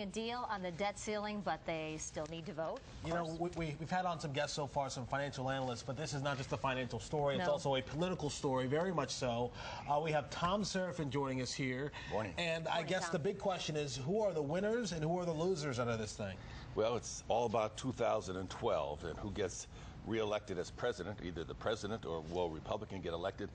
a deal on the debt ceiling, but they still need to vote. You know, we, we, have had on some guests so far, some financial analysts, but this is not just a financial story. It's also a political story, very much so. Uh, we have Thom Serafin joining us here. Morning. And Morning, I guess Thom. the big question is who are the winners and who are the losers out of this thing? Well, it's all about 2012 and who gets reelected as president. Either the president or will Republican get elected,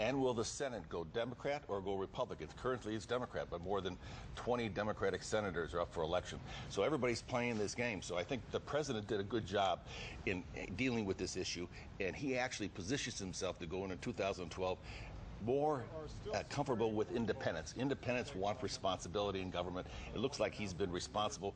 and will the Senate go Democrat or go Republican? Currently, it's Democrat, but more than 20 Democratic senators are up for election. So everybody's playing this game. So I think the president did a good job in dealing with this issue, and he actually positions himself to go into 2012 more uh, comfortable with independence. Independents want responsibility in government. It looks like he's been responsible.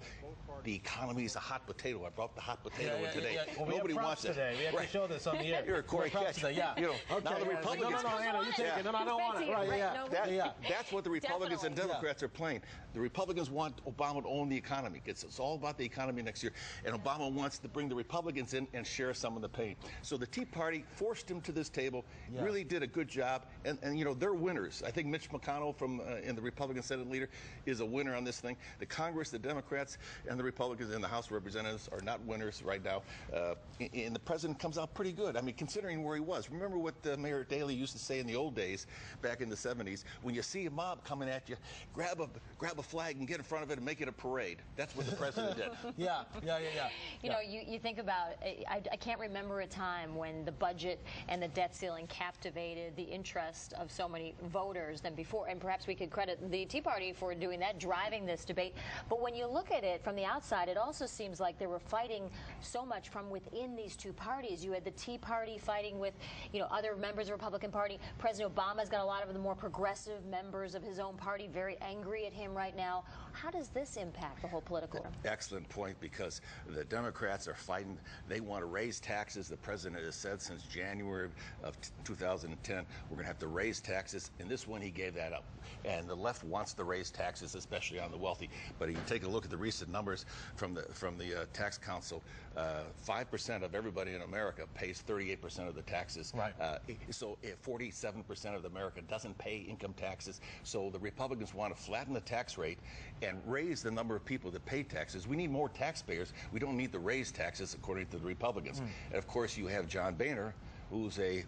The economy is a hot potato. I brought the hot potato Yeah, yeah, in today. yeah, yeah. Well, we Nobody have wants props today. We have to show this on the air. You're a Corey We Catch. today, yeah. You know, Okay, now the yeah, it's no, Republicans. no, no, Anna, you take Yeah. it. No, no, I don't want it. Right, right, yeah. no, That, yeah. That's what the Republicans and Definitely. Democrats are playing. The Republicans want Obama to own the economy. It's, it's all about the economy next year. And Obama wants to bring the Republicans in and share some of the pain. So the Tea Party forced him to this table, Yeah. really did a good job. And, and, you know, they're winners. I think Mitch McConnell from uh, in the Republican Senate leader is a winner on this thing. The Congress, the Democrats, and the Republicans in the House of Representatives are not winners right now. Uh, and- and the president comes out pretty good. I mean, considering where he was. Remember what uh, Mayor Daley used to say in the old days, back in the 70s, when you see a mob coming at you, grab a grab a flag and get in front of it and make it a parade. That's what the president did. Yeah, yeah, yeah, yeah. You know, you, you think about, I, I can't remember a time when the budget and the debt ceiling captivated the interest of so many voters than before. And perhaps we could credit the Tea Party for doing that, driving this debate. But when you look at it from the outside, it also seems like they were fighting so much from within these two parties. You had the Tea Party fighting with, you know, other members of the Republican Party. President Obama's got a lot of the more progressive members of his own party very angry at him right now. How does this impact the whole political? Excellent point because the Democrats are fighting. They want to raise taxes. The president has said since January of 2010, we're going to have to raise taxes. And this one, he gave that up. And the left wants to raise taxes, especially on the wealthy. But if you take a look at the recent numbers from the from the uh, tax council, uh, five percent of everybody in America pays 38 percent of the taxes. Right. Uh, so 47 percent of America doesn't pay income taxes. So the Republicans want to flatten the tax rate and raise the number of people that pay taxes. We need more taxpayers. We don't need to raise taxes, according to the Republicans. And of course, you have John Boehner, who's a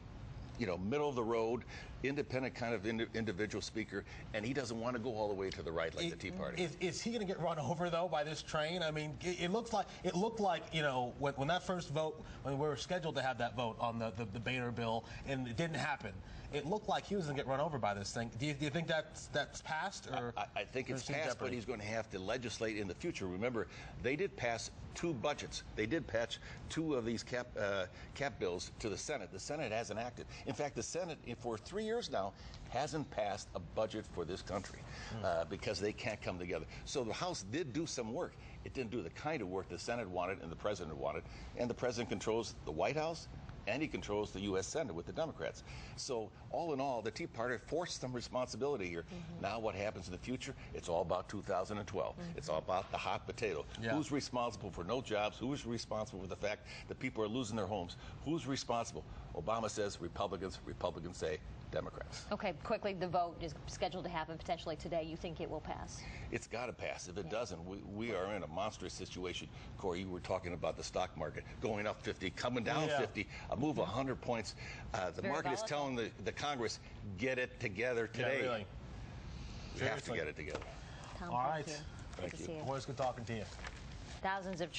you know, middle of the road, independent kind of indi- individual speaker, and he doesn't want to go all the way to the right like the Tea Party. Is, is he going to get run over though by this train? I mean, it, it looks like it looked like you know when, when that first vote, when we were scheduled to have that vote on the the, the Boehner bill, and it didn't happen. It looked like he was going to get run over by this thing. Do you, do you think that's that's passed or? I, I think it's passed, but he's going to have to legislate in the future. Remember, they did pass two budgets. They did patch two of these cap uh, cap bills to the Senate. The Senate hasn't acted. In fact, the Senate, for three years now, hasn't passed a budget for this country uh, because they can't come together. So the House did do some work. It didn't do the kind of work the Senate wanted and the President wanted. And the President controls the White House and he controls the U.S. Senate with the Democrats. So, all in all, the Tea Party forced some responsibility here. Now, what happens in the future? It's all about 2012. It's all about the hot potato. Yeah. Who's responsible for no jobs? Who's responsible for the fact that people are losing their homes? Who's responsible? Obama says Republicans, Republicans say Democrats. Okay, quickly, the vote is scheduled to happen potentially today. You think it will pass? It's got to pass. If it doesn't, we, we are in a monstrous situation. Corey, you were talking about the stock market going up 50, coming down Yeah. 50, a move 100 points. Uh, the very market is telling the, the Congress, get it together today. Yeah, really. You have to get it together. Thom, All thank you. Good Thank to you. you. Always good talking to you. Thousands of